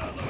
Another!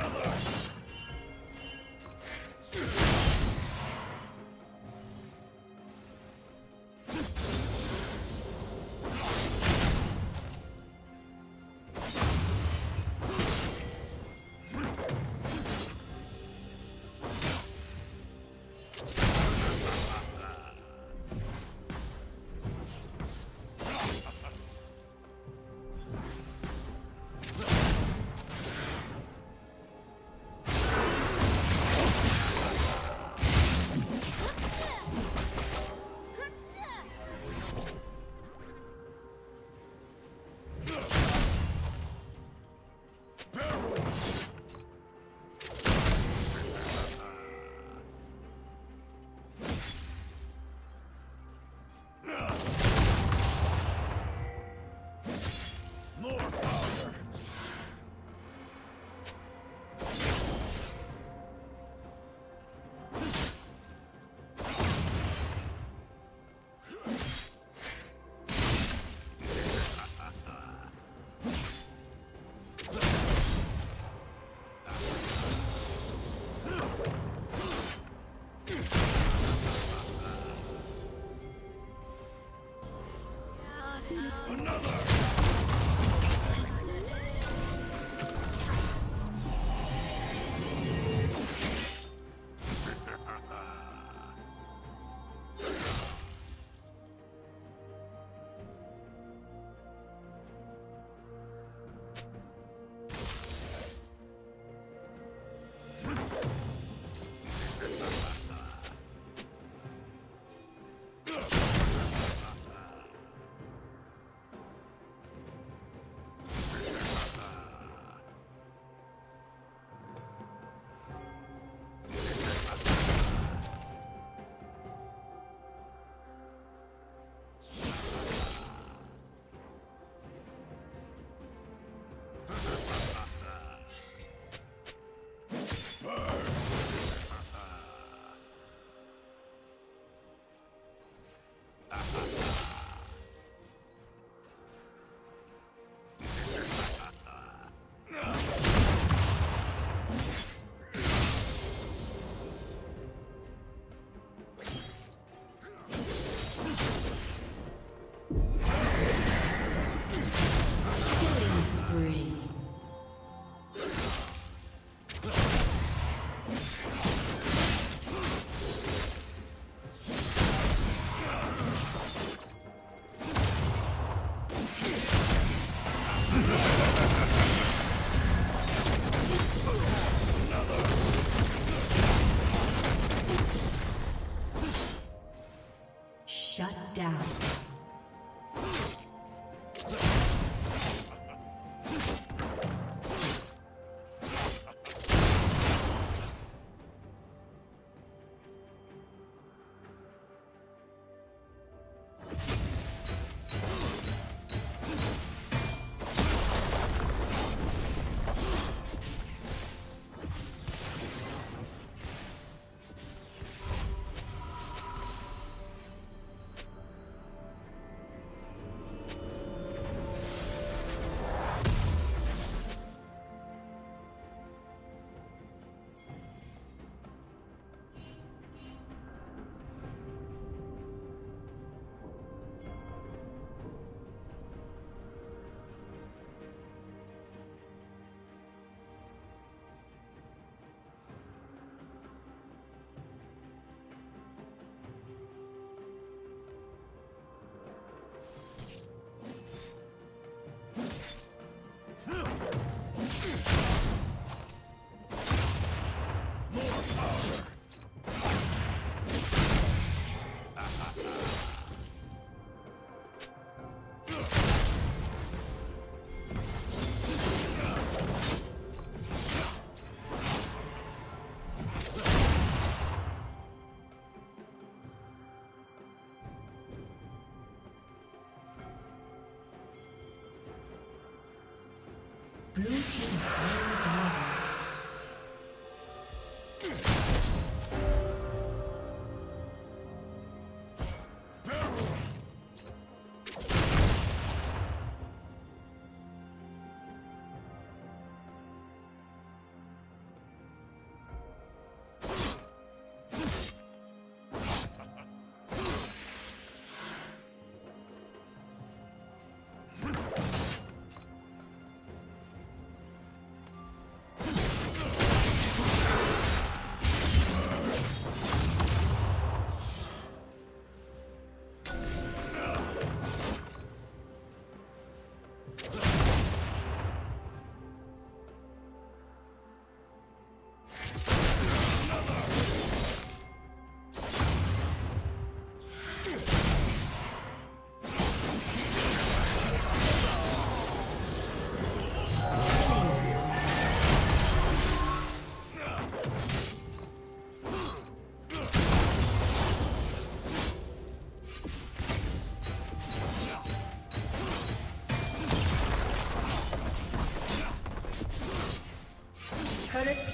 another.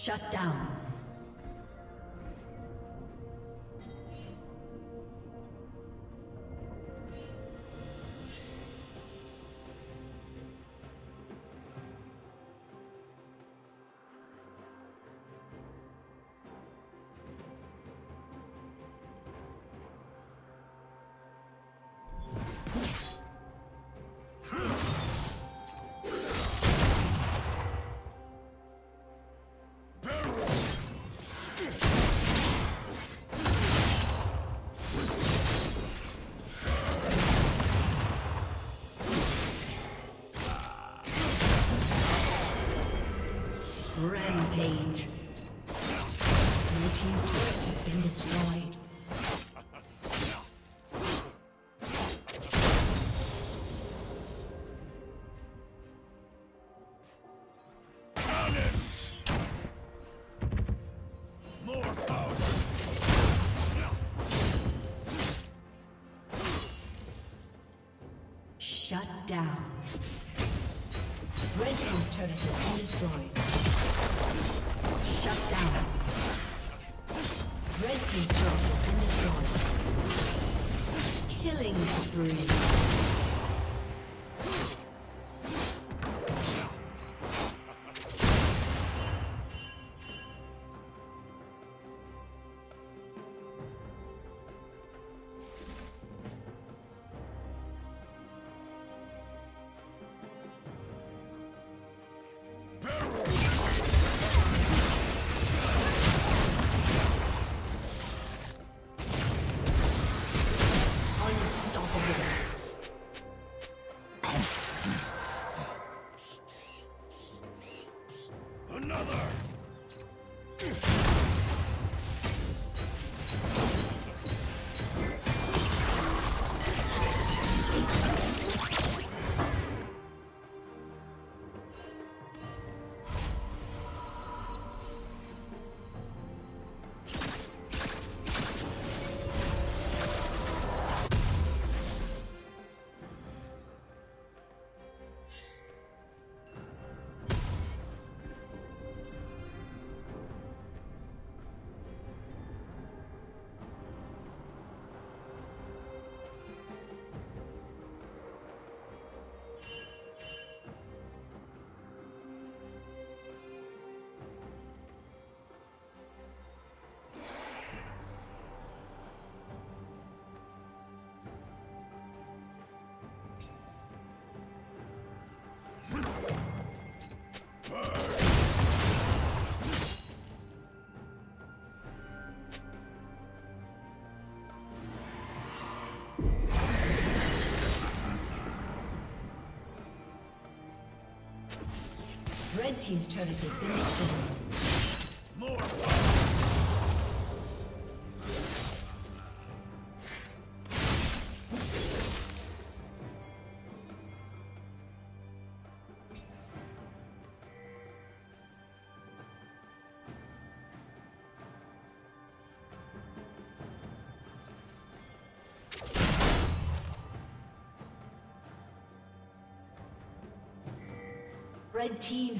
Shut down. Destroyed. Shut down. Red Team's turret has been destroyed. Killing spree. Team's turret has been destroyed. More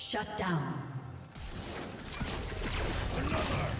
Shut down. Another.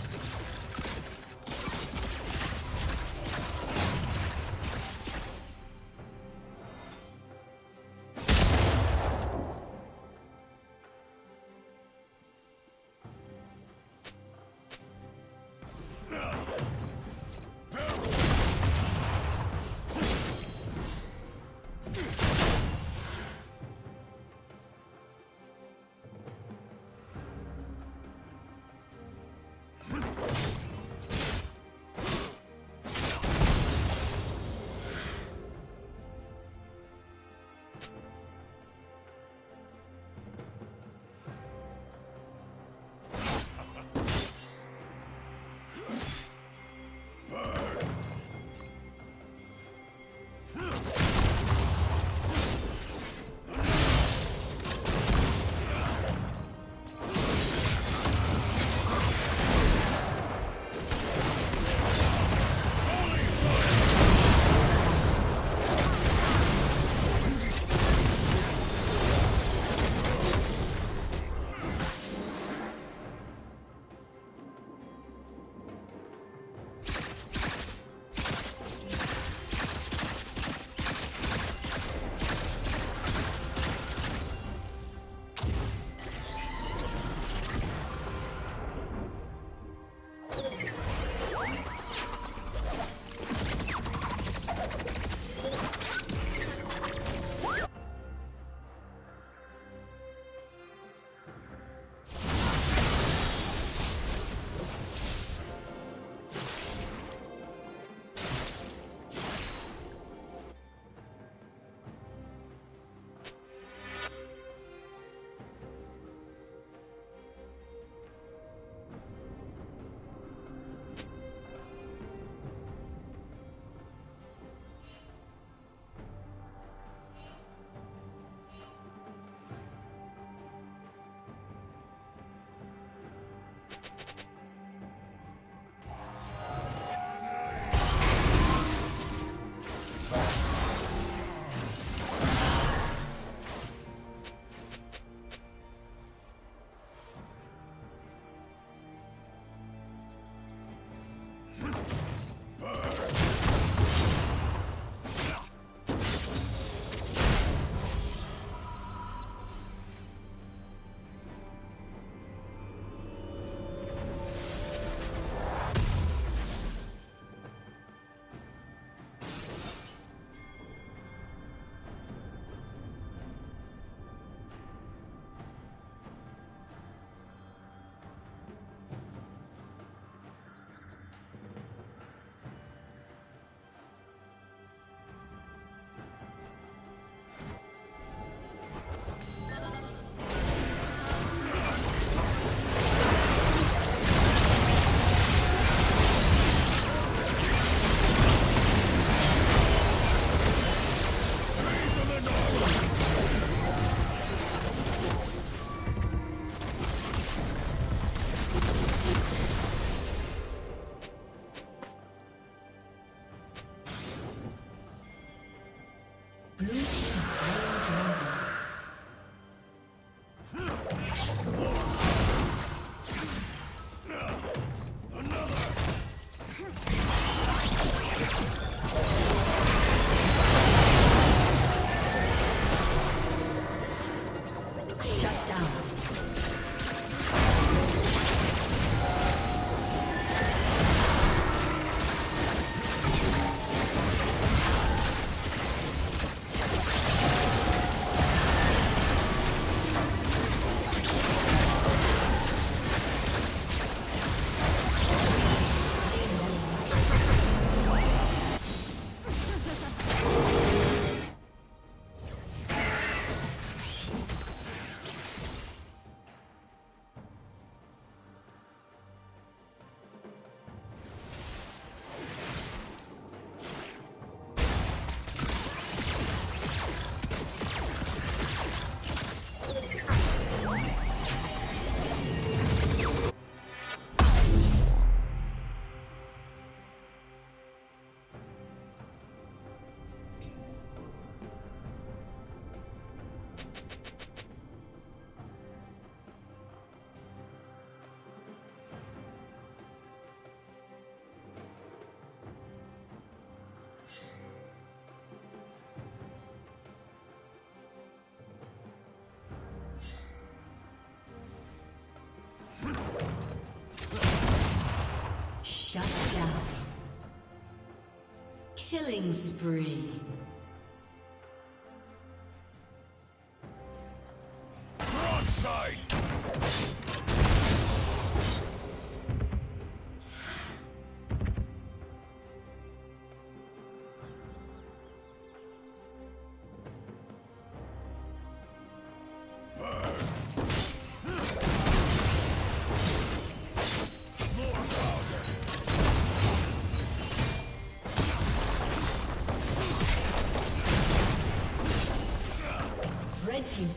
Killing spree.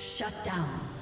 Shut down.